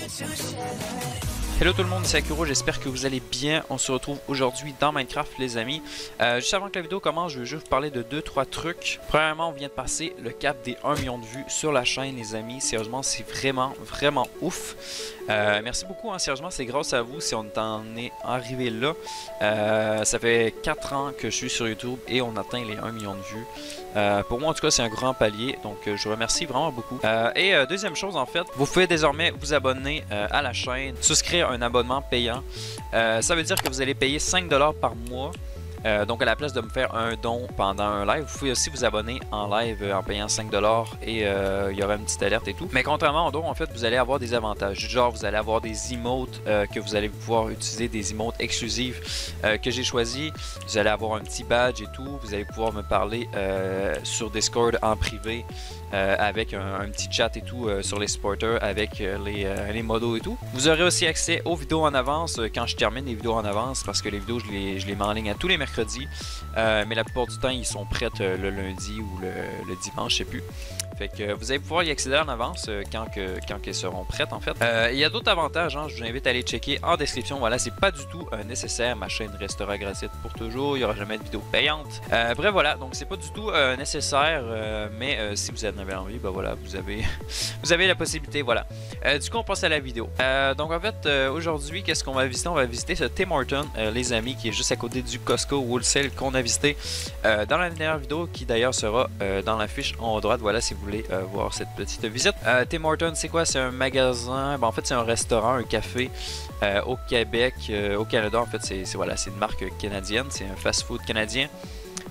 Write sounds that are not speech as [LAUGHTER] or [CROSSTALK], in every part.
to share. Hello tout le monde, c'est Akuro, j'espère que vous allez bien. On se retrouve aujourd'hui dans Minecraft les amis. Euh, juste avant que la vidéo commence, je veux juste vous parler de 2-3 trucs. Premièrement, on vient de passer le cap des 1 million de vues sur la chaîne les amis. Sérieusement, c'est vraiment, vraiment ouf. Euh, merci beaucoup, hein. sérieusement, c'est grâce à vous si on en est arrivé là. Euh, ça fait 4 ans que je suis sur YouTube et on atteint les 1 million de vues. pour moi, en tout cas, c'est un grand palier, donc je vous remercie vraiment beaucoup. et deuxième chose, en fait, vous pouvez désormais vous abonner à la chaîne, souscrire un abonnement payant. Euh, ça veut dire que vous allez payer 5$ par mois euh, donc à la place de me faire un don pendant un live, vous pouvez aussi vous abonner en live euh, en payant 5$ et euh, il y aura une petite alerte et tout. Mais contrairement au don, en fait, vous allez avoir des avantages. Genre, vous allez avoir des emotes que vous allez pouvoir utiliser, des emotes exclusifs que j'ai choisi. Vous allez avoir un petit badge et tout. Vous allez pouvoir me parler sur Discord en privé avec un, petit chat et tout sur les supporters avec les, les modos et tout. Vous aurez aussi accès aux vidéos en avance quand je termine les vidéos en avance parce que les vidéos, je les, je les mets en ligne à tous les mercredis euh, mais la plupart du temps, ils sont prêts euh, le lundi ou le, dimanche, je sais plus. Fait que vous allez pouvoir y accéder en avance euh, quand, que, qu'elles seront prêtes en fait. Il y a d'autres avantages, hein, je vous invite à aller checker en description. Voilà, c'est pas du tout nécessaire. Ma chaîne restera gratuite pour toujours. Il n'y aura jamais de vidéo payante. bref, voilà, donc c'est pas du tout nécessaire. mais si vous en avez envie, ben voilà, vous avez, [LAUGHS] vous avez la possibilité. Voilà. du coup, on passe à la vidéo. donc en fait, aujourd'hui, qu'est-ce qu'on va visiter? On va visiter ce Tim Horton, les amis, qui est juste à côté du Costco Wholesale qu'on a visité euh, dans la dernière vidéo qui d'ailleurs sera euh, dans la fiche en haut à droite. Voilà si vous voulez euh, voir cette petite visite. Tim Hortons, c'est quoi? C'est un magasin, ben, en fait c'est un restaurant, un café au Québec, au Canada en fait c'est voilà, une marque canadienne, c'est un fast-food canadien.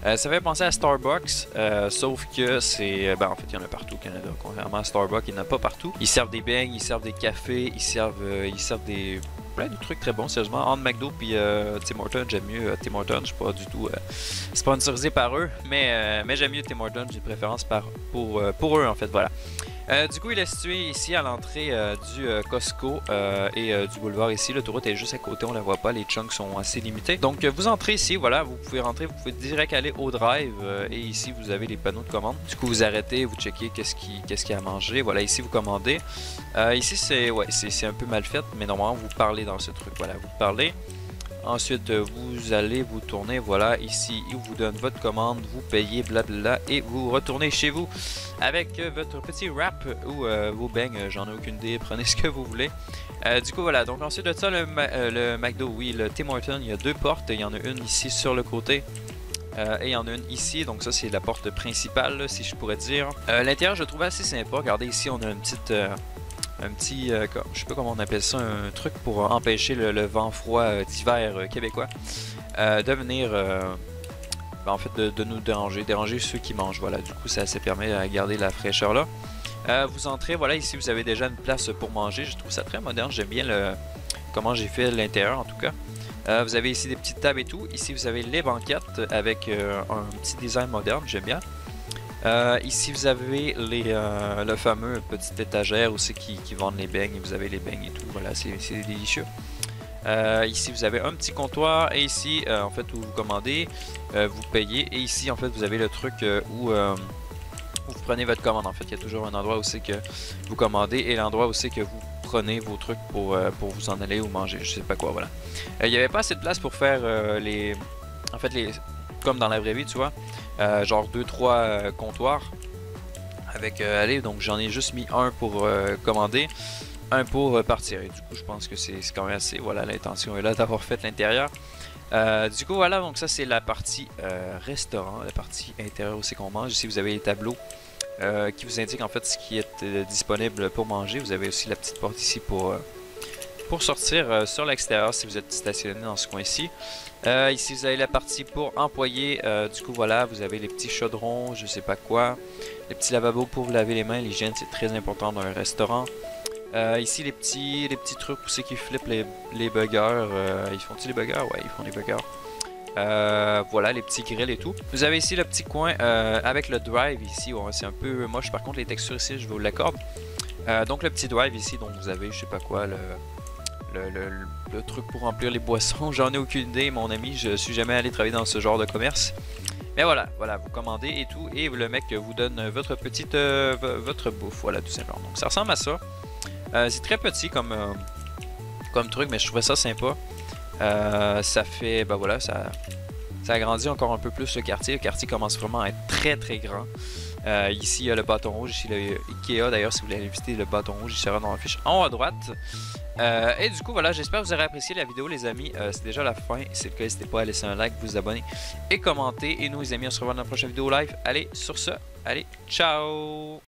ça fait penser à Starbucks, sauf que c'est. Ben, en fait, il y en a partout au Canada. Contrairement à Starbucks, il n'y en a pas partout. Ils servent des beignes, ils servent des cafés, ils servent, ils servent des plein de trucs très bons, sérieusement. Entre McDo puis euh, Tim Hortons, j'aime mieux euh, Tim Hortons. Je suis pas du tout euh, sponsorisé par eux, mais, mais j'aime mieux Tim Hortons. J'ai préférence par, pour, pour eux, en fait. Voilà. Euh, du coup, il est situé ici à l'entrée euh, du euh, Costco et du boulevard ici. L'autoroute est juste à côté, on la voit pas. Les chunks sont assez limités. Donc, vous entrez ici, voilà, vous pouvez rentrer, vous pouvez direct aller au drive et ici, vous avez les panneaux de commande. Du coup, vous arrêtez, vous checkez qu'est-ce qu'il y a à manger. Voilà, ici, vous commandez. ici, c'est ouais, un peu mal fait, mais normalement, vous parlez dans ce truc. Voilà, vous parlez. Ensuite, vous allez vous tourner, voilà, ici, il vous donne votre commande, vous payez, blablabla, et vous retournez chez vous avec votre petit wrap ou euh, vos beignes, j'en ai aucune idée, [LAUGHS] prenez ce que vous voulez. Euh, du coup, voilà, donc ensuite de ça, le, euh, McDo, oui, le Tim Hortons, il y a deux portes, il y en a une ici sur le côté. et il y en a une ici, donc ça c'est la porte principale, si je pourrais dire. L'intérieur, je trouve assez sympa. Regardez ici, on a une petite, un petit, euh, je sais pas comment on appelle ça, un truc pour empêcher le, vent froid euh, d'hiver euh, québécois de venir, ben, en fait, de, nous déranger, déranger ceux qui mangent. Voilà, du coup, ça, ça permet de garder la fraîcheur là. vous entrez, voilà, ici vous avez déjà une place pour manger. Je trouve ça très moderne. J'aime bien le comment j'ai fait l'intérieur en tout cas. vous avez ici des petites tables et tout. Ici vous avez les banquettes avec un petit design moderne. J'aime bien. Euh, ici, vous avez les, euh, le fameux petit étagère aussi qui, qui vendent les beignes. Vous avez les beignes et tout. Voilà, c'est délicieux. Euh, ici, vous avez un petit comptoir. Et ici, en fait, où vous commandez, vous payez. Et ici, en fait, vous avez le truc où, vous prenez votre commande. En fait, il y a toujours un endroit où c'est que vous commandez et l'endroit où c'est que vous prenez vos trucs pour, pour vous en aller ou manger. Je sais pas quoi, voilà. Il n'y avait pas assez de place pour faire les... En fait, les comme dans la vraie vie, tu vois. Euh, genre 2-3 euh, comptoirs avec euh, allez donc j'en ai juste mis un pour commander un pour partir. Et du coup je pense que c'est quand même assez voilà l'intention est là d'avoir fait l'intérieur. Du coup voilà donc ça c'est la partie restaurant la partie intérieure aussi qu'on mange. Ici vous avez les tableaux qui vous indiquent en fait ce qui est disponible pour manger. Vous avez aussi la petite porte ici pour pour sortir sur l'extérieur si vous êtes stationné dans ce coin ici euh, ici vous avez la partie pour employer, euh, du coup voilà, vous avez les petits chaudrons, je sais pas quoi, les petits lavabos pour vous laver les mains, l'hygiène c'est très important dans un restaurant. Euh, ici les petits les petits trucs pour ceux qui flippent les, les buggers, ils font-ils les buggers? Ouais, ils font les buggers. voilà les petits grilles et tout. Vous avez ici le petit coin avec le drive ici, c'est un peu moche par contre les textures ici je vous l'accorde. donc le petit drive ici, donc vous avez je sais pas quoi, le, le, truc pour remplir les boissons. [LAUGHS] J'en ai aucune idée, mon ami. Je suis jamais allé travailler dans ce genre de commerce. Mais voilà, voilà, vous commandez et tout, et le mec vous donne votre petite, euh, votre bouffe, voilà, tout simplement. Donc ça ressemble à ça. c'est très petit comme, comme truc, mais je trouvais ça sympa. ça fait, ben voilà, ça, ça agrandit encore un peu plus le quartier. Le quartier commence vraiment à être très très grand. Euh, ici, il y a le bâton rouge. Ici, le Ikea. D'ailleurs, si vous voulez visiter le bâton rouge, il sera dans la fiche en haut à droite. Euh, et du coup, voilà, j'espère que vous aurez apprécié la vidéo, les amis. Euh, c'est déjà la fin. Si c'est le cas, n'hésitez pas à laisser un like, vous abonner et commenter. Et nous, les amis, on se revoit dans la prochaine vidéo live. Allez, sur ce, allez, ciao